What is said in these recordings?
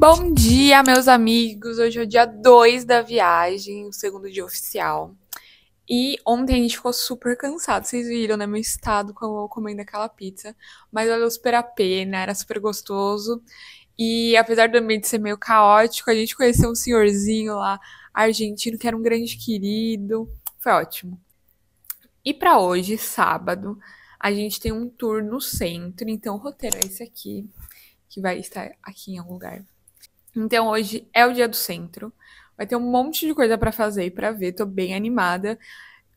Bom dia, meus amigos! Hoje é o dia 2 da viagem, o segundo dia oficial. E ontem a gente ficou super cansado, vocês viram, né? Meu estado comendo aquela pizza. Mas valeu super a pena, era super gostoso. E apesar do ambiente ser meio caótico, a gente conheceu um senhorzinho lá, argentino, que era um grande querido. Foi ótimo. E para hoje, sábado, a gente tem um tour no centro, então o roteiro é esse aqui, que vai estar aqui em algum lugar. Então hoje é o dia do centro. Vai ter um monte de coisa para fazer e para ver, tô bem animada.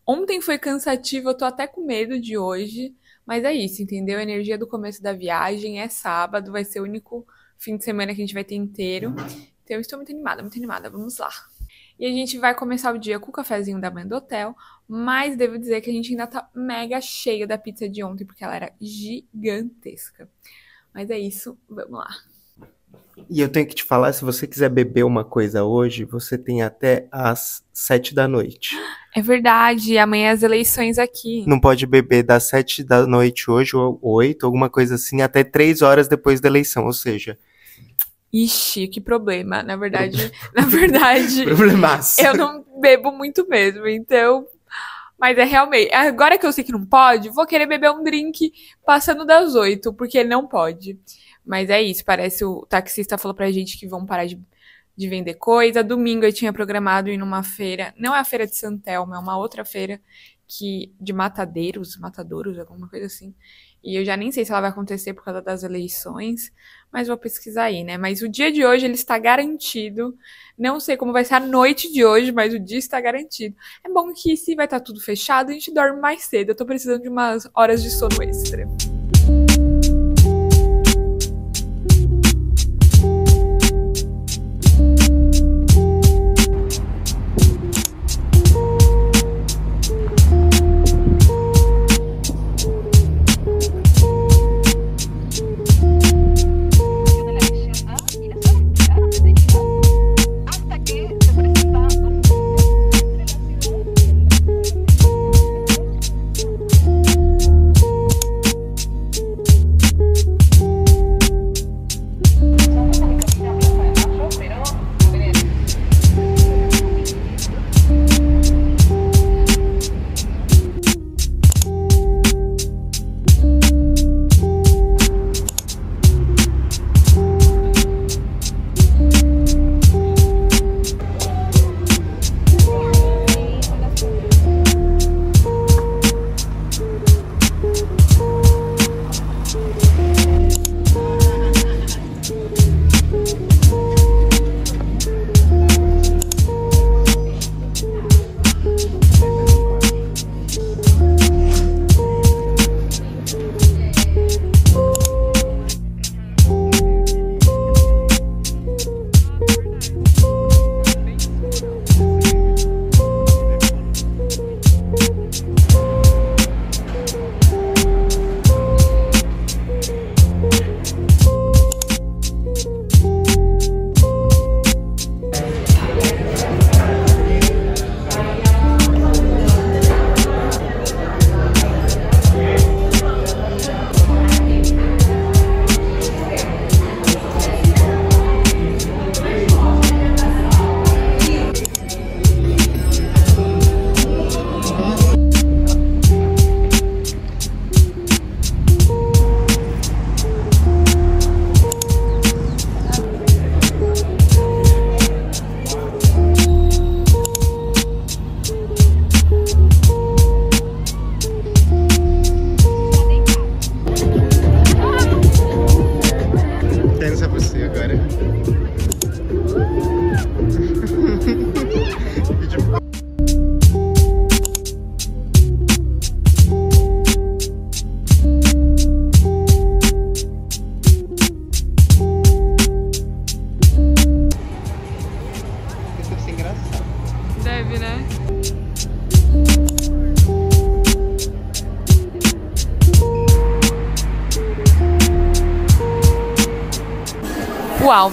Ontem foi cansativo, eu tô até com medo de hoje, mas é isso, entendeu? A energia do começo da viagem é sábado, vai ser o único fim de semana que a gente vai ter inteiro. Então eu estou muito animada, muito animada. Vamos lá. E a gente vai começar o dia com o cafezinho da mãe do hotel, mas devo dizer que a gente ainda tá mega cheia da pizza de ontem, porque ela era gigantesca. Mas é isso, vamos lá. E eu tenho que te falar, se você quiser beber uma coisa hoje, você tem até às sete da noite. É verdade, amanhã as eleições aqui. Não pode beber das sete da noite hoje, ou oito, alguma coisa assim, até três horas depois da eleição, ou seja... Ixi, que problema. Na verdade, na verdade... Problemaço. Eu não bebo muito mesmo, então... Mas é realmente... Agora que eu sei que não pode, vou querer beber um drink passando das oito, porque não pode. Mas é isso, parece o taxista falou pra gente que vão parar de, de vender coisa. Domingo eu tinha programado ir numa feira, não é a feira de Santelmo, é uma outra feira que de matadeiros, matadouros, alguma coisa assim. E eu já nem sei se ela vai acontecer por causa das eleições, mas vou pesquisar aí, né? Mas o dia de hoje ele está garantido. Não sei como vai ser a noite de hoje, mas o dia está garantido. É bom que se vai estar tudo fechado, a gente dorme mais cedo. Eu tô precisando de umas horas de sono extra.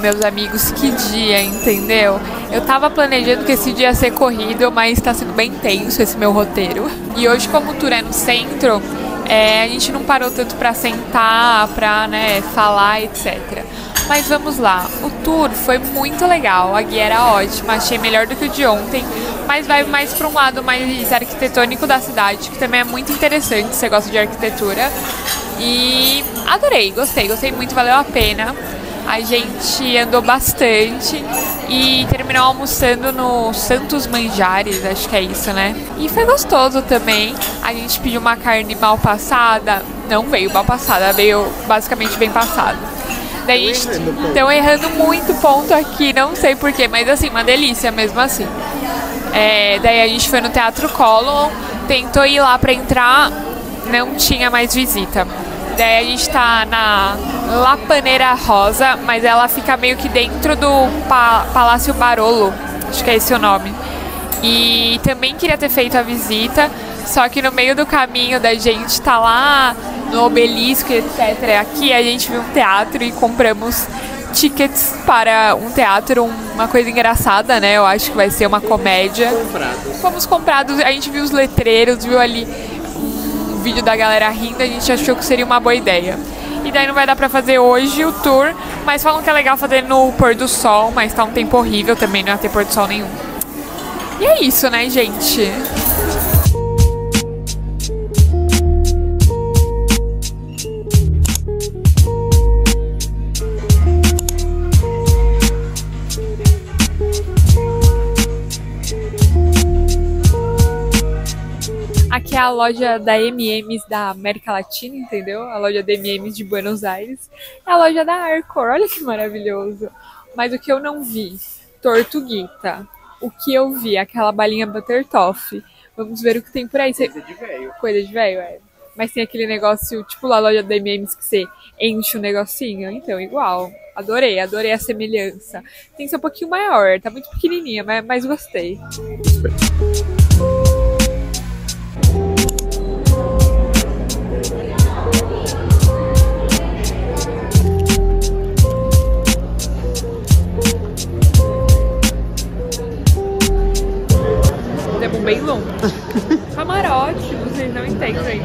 Meus amigos, que dia, entendeu? Eu tava planejando que esse dia ia ser corrido, mas tá sendo bem tenso esse meu roteiro. E hoje, como o tour é no centro, é, a gente não parou tanto pra sentar, pra, né, falar, etc. Mas vamos lá, o tour foi muito legal, a guia era ótima, achei melhor do que o de ontem, mas vai mais para um lado mais arquitetônico da cidade, que também é muito interessante, se você gosta de arquitetura. E adorei, gostei, gostei muito, valeu a pena. A gente andou bastante e terminou almoçando no Santos Manjares, acho que é isso, né? E foi gostoso também. A gente pediu uma carne mal passada, não veio mal passada, veio basicamente bem passada. Daí estão errando muito ponto aqui, não sei porquê, mas assim, uma delícia mesmo assim. É, daí a gente foi no Teatro Colon, tentou ir lá para entrar, não tinha mais visita. Daí a gente tá na Lapaneira Rosa, mas ela fica meio que dentro do pa Palácio Barolo, acho que é esse o nome. E também queria ter feito a visita, só que no meio do caminho da gente tá lá no obelisco, etc. Aqui a gente viu um teatro e compramos tickets para um teatro, uma coisa engraçada, né? Eu acho que vai ser uma comédia. Comprados. Fomos comprados, a gente viu os letreiros, viu ali um vídeo da galera rindo, a gente achou que seria uma boa ideia. E daí não vai dar pra fazer hoje o tour, mas falam que é legal fazer no pôr do sol, mas tá um tempo horrível também, não ia ter pôr do sol nenhum. E é isso, né, gente? Aqui é a loja da M&M's da América Latina, entendeu? A loja da M&M's de Buenos Aires. É a loja da Arcor, olha que maravilhoso. Mas o que eu não vi? Tortuguita. O que eu vi? Aquela balinha Buttertoff. Vamos ver o que tem por aí. Coisa de velho. Coisa de velho, é. Mas tem aquele negócio, tipo lá a loja da M&M's que você enche o negocinho. Então, igual. Adorei, adorei a semelhança. Tem que ser um pouquinho maior, tá muito pequenininha, mas, mas gostei. Bem longo. Camarote, vocês não entendem.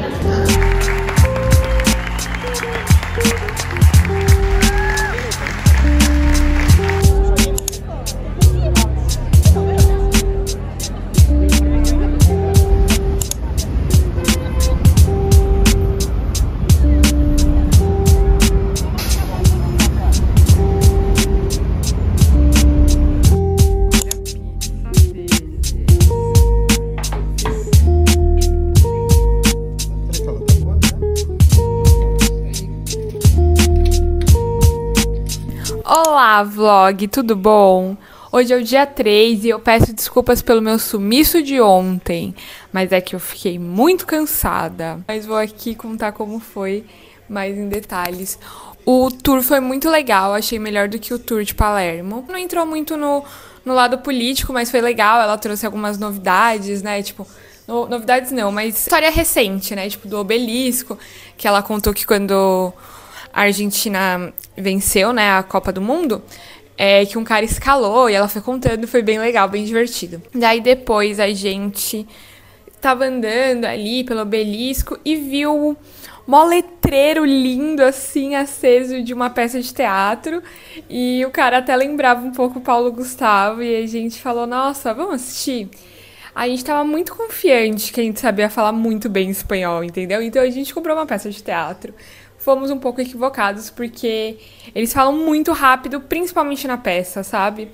Olá, vlog, tudo bom? Hoje é o dia 3 e eu peço desculpas pelo meu sumiço de ontem, mas é que eu fiquei muito cansada. Mas vou aqui contar como foi mais em detalhes. O tour foi muito legal, achei melhor do que o tour de Palermo. Não entrou muito no, no lado político, mas foi legal. Ela trouxe algumas novidades, né? Tipo, no- novidades não, mas história recente, né? Tipo, do obelisco, que ela contou que quando a Argentina venceu, né, a Copa do Mundo, é que um cara escalou e ela foi contando, foi bem legal, bem divertido. Daí depois a gente tava andando ali pelo obelisco e viu mó letreiro lindo, assim, aceso de uma peça de teatro. E o cara até lembrava um pouco o Paulo Gustavo. E a gente falou, nossa, vamos assistir? A gente tava muito confiante que a gente sabia falar muito bem espanhol, entendeu? Então a gente comprou uma peça de teatro. Fomos um pouco equivocados porque eles falam muito rápido, principalmente na peça, sabe?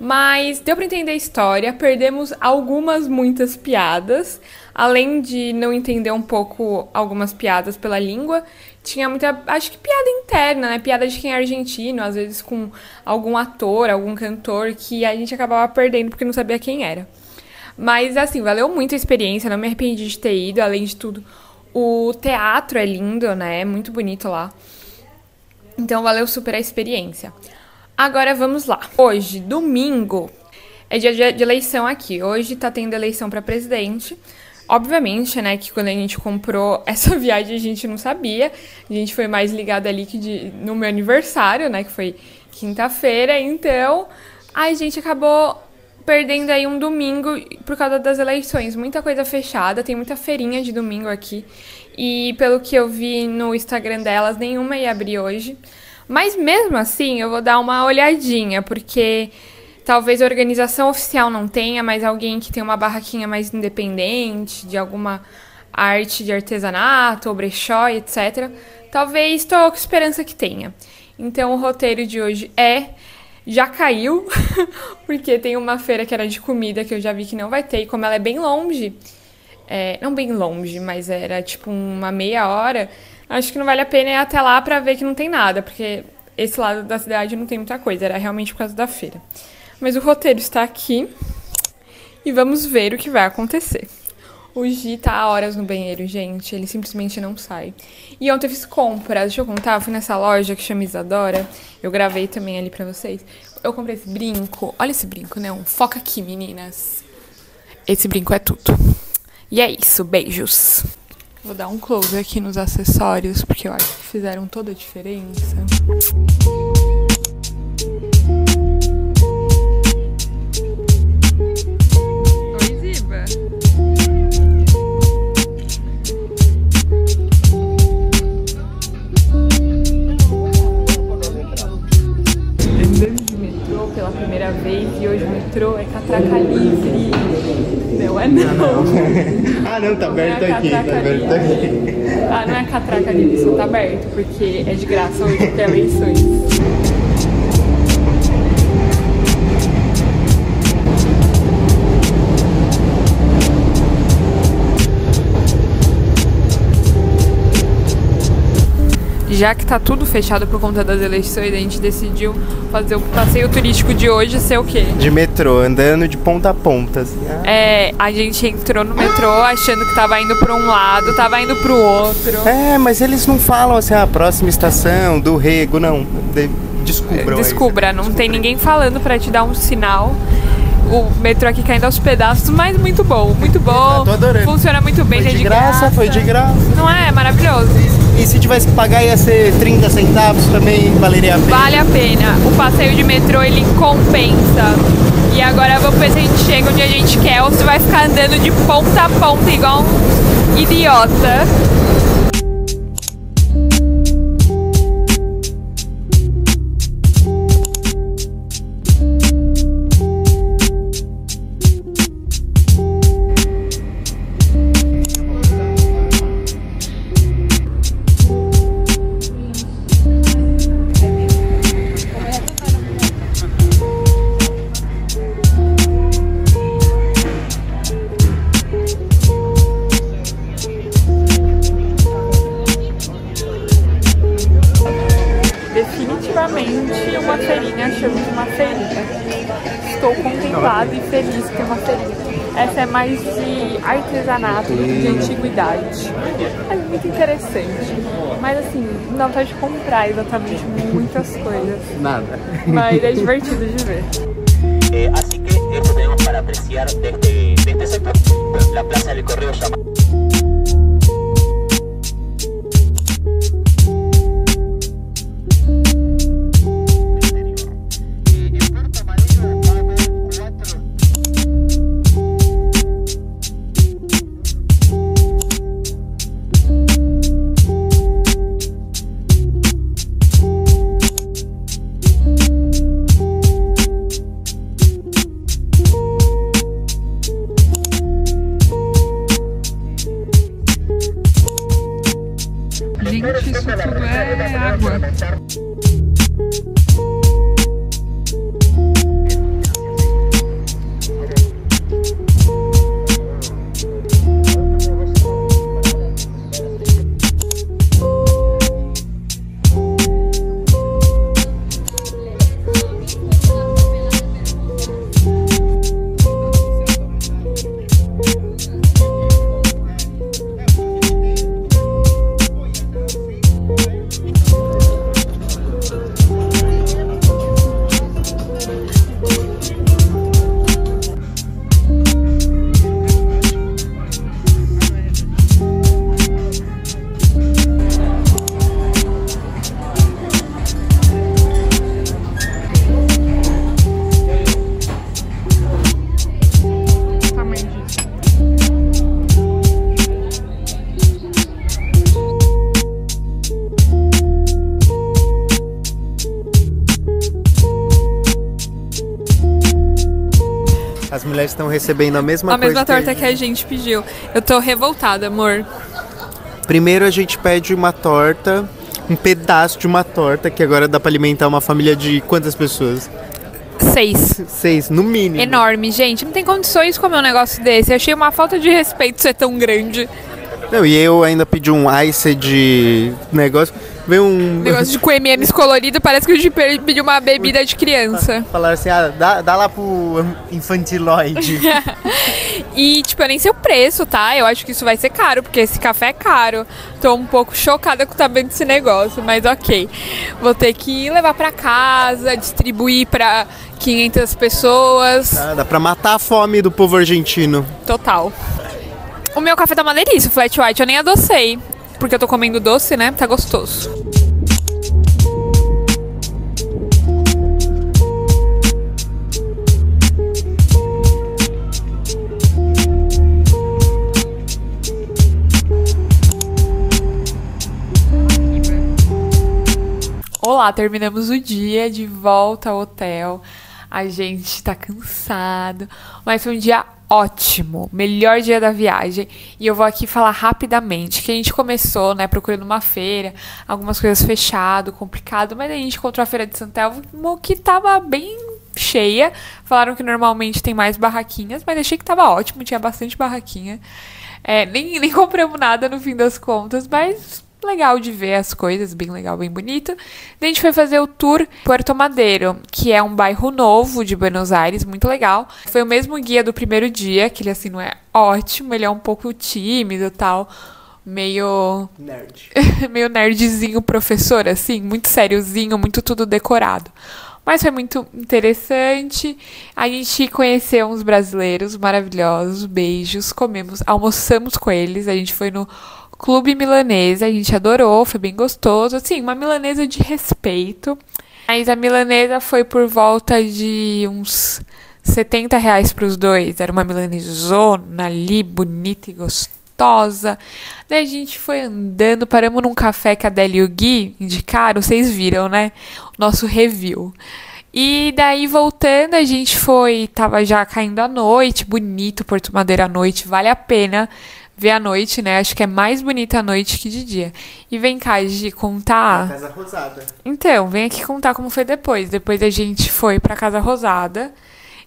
Mas deu pra entender a história, perdemos algumas, muitas piadas. Além de não entender um pouco algumas piadas pela língua, tinha muita, acho que piada interna, né? Piada de quem é argentino, às vezes com algum ator, algum cantor que a gente acabava perdendo porque não sabia quem era. Mas assim, valeu muito a experiência, não me arrependi de ter ido, além de tudo. O teatro é lindo, né? É muito bonito lá. Então valeu super a experiência. Agora vamos lá. Hoje, domingo, é dia de eleição aqui. Hoje tá tendo eleição para presidente. Obviamente, né, que quando a gente comprou essa viagem a gente não sabia. A gente foi mais ligado ali que de- no meu aniversário, né, que foi quinta-feira. Então, a gente acabou perdendo aí um domingo por causa das eleições. Muita coisa fechada, tem muita feirinha de domingo aqui. E pelo que eu vi no Instagram delas, nenhuma ia abrir hoje. Mas mesmo assim, eu vou dar uma olhadinha, porque talvez a organização oficial não tenha, mas alguém que tem uma barraquinha mais independente, de alguma arte de artesanato, ou brechó, etc. Talvez estou com esperança que tenha. Então o roteiro de hoje é já caiu, porque tem uma feira que era de comida que eu já vi que não vai ter, e como ela é bem longe, é, não bem longe, mas era tipo uma meia hora, acho que não vale a pena ir até lá pra ver que não tem nada, porque esse lado da cidade não tem muita coisa, era realmente por causa da feira. Mas o roteiro está aqui e vamos ver o que vai acontecer. O Gi tá horas no banheiro, gente. Ele simplesmente não sai. E ontem eu fiz compras. Deixa eu contar. Eu fui nessa loja que chama Isadora. Eu gravei também ali pra vocês. Eu comprei esse brinco. Olha esse brinco, né? Um foca aqui, meninas. Esse brinco é tudo. E é isso. Beijos. Vou dar um close aqui nos acessórios, porque eu acho que fizeram toda a diferença. Oi, primeira vez e hoje o metrô é catraca livre. Não é não. Ah, não, tá Não é aberto aqui, tá aberto aqui. Ah, não é catraca livre, só tá aberto, porque é de graça hoje até eleições. Já que tá tudo fechado por conta das eleições, a gente decidiu fazer o passeio turístico de hoje ser o quê? De metrô, andando de ponta a ponta, assim. Ah, É, a gente entrou no metrô achando que tava indo pra um lado, tava indo pro outro. É, mas eles não falam assim, a próxima estação do Rego, não. De- descubram aí. Descubra, não tem ninguém falando pra te dar um sinal. O metrô aqui caindo aos pedaços, mas muito bom, muito bom. Eu tô adorando. Foi é de graça, foi de graça. Não é? Maravilhoso. E se tivesse que pagar ia ser 30 centavos também, valeria a pena. Vale a pena. O passeio de metrô ele compensa. E agora vamos ver se a gente chega onde a gente quer ou se vai ficar andando de ponta a ponta igual um idiota. Artesanato, de antiguidade. É muito interessante. Mas assim, não dá vontade de comprar exatamente muitas coisas. Nada. Mas é divertido de ver. Así que esto tenemos para apreciar desde, desde ese sector, la Plaza del Correo llama. Estão recebendo a mesma a coisa. mesma torta que a gente pediu. Eu tô revoltada, amor. Primeiro a gente pede uma torta, um pedaço de uma torta, que agora dá pra alimentar uma família de quantas pessoas? Seis. Seis, no mínimo. Enorme, gente. Não tem condições de comer um negócio desse. Eu achei uma falta de respeito ser tão grande. Não, e eu ainda pedi um ice de negócio. Veio um. Negócio de com M&M's colorido, parece que a gente pe- pediu uma bebida de criança. Falaram assim, ah, dá, dá lá pro infantiloide. E, tipo, eu nem sei o preço, tá? Eu acho que isso vai ser caro, porque esse café é caro. Tô um pouco chocada com o tamanho desse negócio, mas ok. Vou ter que levar pra casa, distribuir pra 500 pessoas. Ah, dá pra matar a fome do povo argentino. Total. O meu café tá uma delícia, o flat white. Eu nem adocei, porque eu tô comendo doce, né? Tá gostoso. Olá, terminamos o dia de volta ao hotel. A gente tá cansado, mas foi um dia ótimo, melhor dia da viagem. E eu vou aqui falar rapidamente que a gente começou, né, procurando uma feira, algumas coisas fechado, complicado, mas a gente encontrou a feira de Santelmo que tava bem cheia. Falaram que normalmente tem mais barraquinhas, mas achei que tava ótimo, tinha bastante barraquinha. É, nem, nem compramos nada no fim das contas, mas legal de ver as coisas, bem legal, bem bonito. Daí a gente foi fazer o tour Puerto Madeiro, que é um bairro novo de Buenos Aires, muito legal. Foi o mesmo guia do primeiro dia, que ele assim não é ótimo, ele é um pouco tímido e tal, meio Nerd. meio nerdzinho professor, assim, muito sériozinho, muito tudo decorado. Mas foi muito interessante. A gente conheceu uns brasileiros maravilhosos, beijos, comemos, almoçamos com eles. A gente foi no Clube Milanesa, a gente adorou, foi bem gostoso. Assim, uma milanesa de respeito. Mas a milanesa foi por volta de uns 70 reais para os dois. Era uma milanesona ali, bonita e gostosa. Daí a gente foi andando, paramos num café que a Adele e o Gui indicaram, vocês viram, né? O nosso review. E daí voltando, a gente foi, tava já caindo a noite, bonito Porto Madeira à noite, vale a pena ver a noite, né? Acho que é mais bonita a noite que de dia. E vem cá, de contar. Casa Rosada. Então, vem aqui contar como foi depois. Depois a gente foi pra Casa Rosada,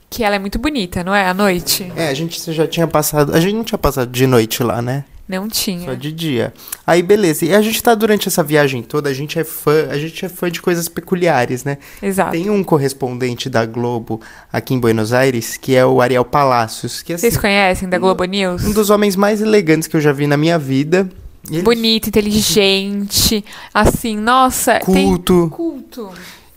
que ela é muito bonita, não é? À noite? É, a gente já tinha passado. A gente não tinha passado de noite lá, né? Não tinha. Só de dia. Aí, beleza. E a gente tá durante essa viagem toda, a gente é fã, a gente é fã de coisas peculiares, né? Exato. Tem um correspondente da Globo aqui em Buenos Aires, que é o Ariel Palacios, que assim, Vocês conhecem da Globo News? um dos homens mais elegantes que eu já vi na minha vida. Ele- Bonito, inteligente, assim, nossa, Culto. tem culto.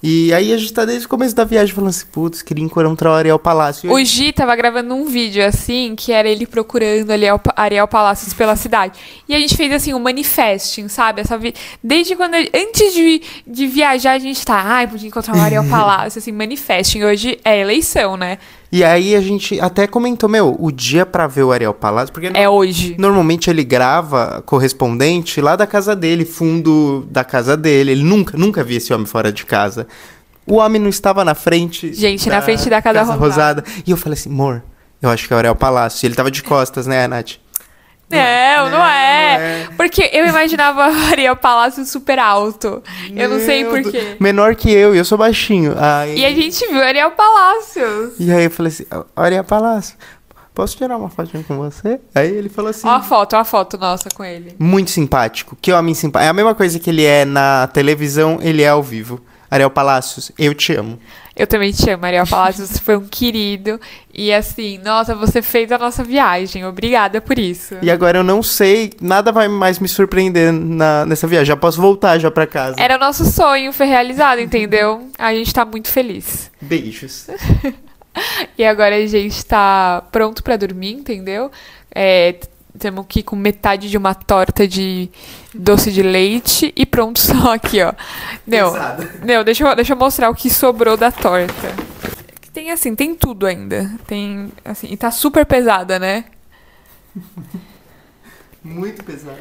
E aí a gente tá desde o começo da viagem falando assim, putz, queria encontrar o Ariel Palácio. O Gi tava gravando um vídeo assim, que era ele procurando Ariel, Ariel Palácios pela cidade. E a gente fez assim um manifesting, sabe? Essa vi... Desde quando. Antes de, de viajar, a gente tá. Ai, podia encontrar o Ariel Palácio, assim, manifesting. Hoje é eleição, né? E aí a gente até comentou, meu, o dia pra ver o Ariel Palácio, porque É hoje. normalmente ele grava correspondente lá da casa dele, fundo da casa dele. Ele nunca, nunca via esse homem fora de casa. O homem não estava na frente. Gente, na frente da Casa Rosada. E eu falei assim, amor, eu acho que é o Ariel Palácio. E ele tava de costas, né, Nath? Não, não Não, é. não é. Porque eu imaginava o Ariel Palácio super alto. Eu não sei Meu porquê. Menor que eu, e eu sou baixinho. Aí... E a gente viu o Ariel Palácios. E aí eu falei assim, Ariel Palácio, posso tirar uma fotinha com você? Aí ele falou assim... Ó a foto, ó a foto nossa com ele. Muito simpático. Que homem simpático. É a mesma coisa que ele é na televisão, ele é ao vivo. Ariel Palácios, eu te amo. Eu também te amo, Ariel Palácios. Você foi um querido. E assim, nossa, você fez a nossa viagem. Obrigada por isso. E agora eu não sei, nada vai mais me surpreender na, nessa viagem. Já posso voltar já pra casa. Era o nosso sonho, foi realizado, entendeu? A gente tá muito feliz. Beijos. E agora a gente tá pronto pra dormir, entendeu? É, temos que ir com metade de uma torta de doce de leite e pronto só aqui, ó. Não, não deixa, eu, deixa eu mostrar o que sobrou da torta. Tem assim, tem tudo ainda. Tem, assim, e tá super pesada, né? Muito pesado.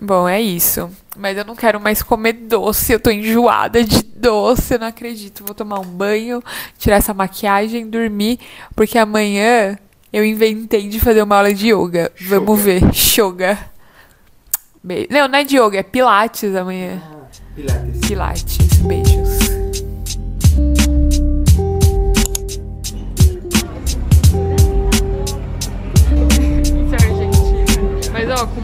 Bom, é isso. Mas eu não quero mais comer doce. Eu tô enjoada de doce. Eu não acredito. Vou tomar um banho, tirar essa maquiagem, dormir. Porque amanhã Eu inventei de fazer uma aula de yoga. Vamos ver. Yoga. Be- Não, não é de yoga, é pilates amanhã. Pilates. Pilates. Beijos. Isso é Argentina. Mas ó, com